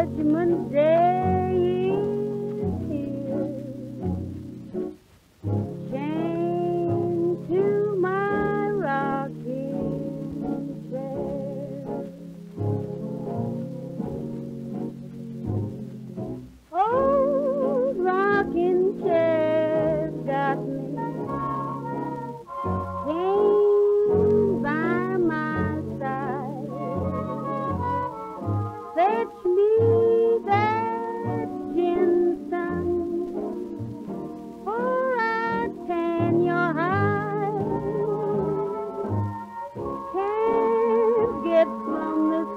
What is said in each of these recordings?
judgment day.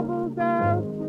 troubles out.